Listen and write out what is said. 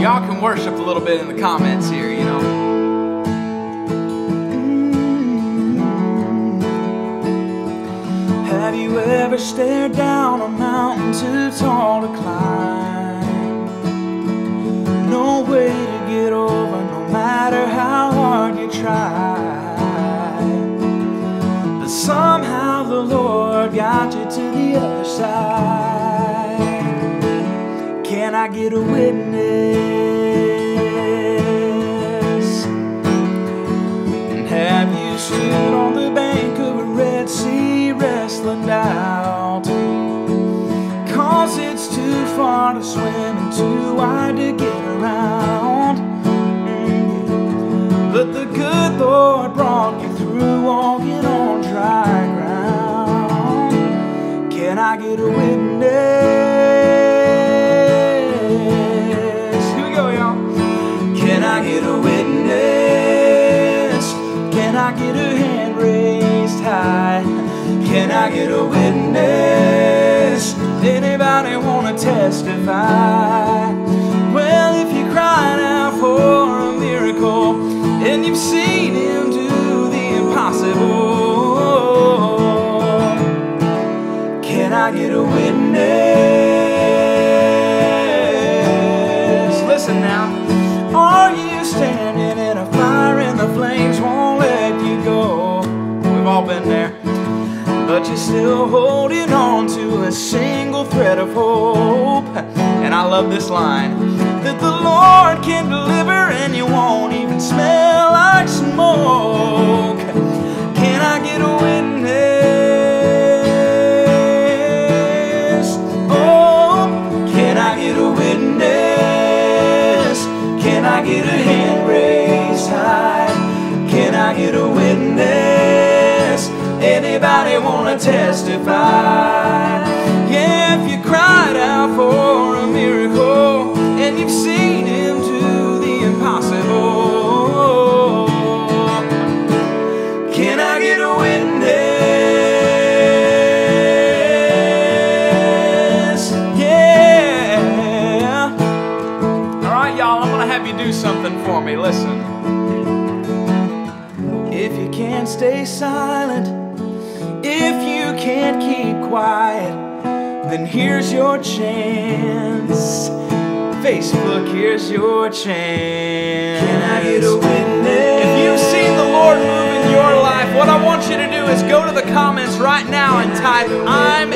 y'all can worship a little bit in the comments here, you know. Have you ever stared down a mountain too tall to climb? No way to get over, no matter how hard you try. But somehow the Lord got you to the other side. I get a witness? And have you stood on the bank of a Red Sea wrestling doubt? Cause it's too far to swim and too wide to get around. But the good Lord brought you through walking on dry ground. Can I get a witness? I get a witness? Anybody wanna testify? Well, if you cried out for a miracle and you've seen him do the impossible, can I get a witness? Listen now. Are you standing in a fire and the flames won't let you go? We've all been there. But you're still holding on to a single thread of hope. And I love this line that the Lord can deliver and you won't even smell like smoke. Can I get a witness? Oh, can I get a witness? Can I get a hand raised high? Can I get a witness? Anybody wanna testify? Yeah, if you cried out for a miracle and you've seen him do the impossible, can I get a witness? Yeah. All right, y'all, I'm to have you do something for me. Listen. If you can't stay silent, if you can't keep quiet, then here's your chance. Facebook, here's your chance. Can I get a witness? If you've seen the Lord move in your life, what I want you to do is go to the comments right now and type, I'm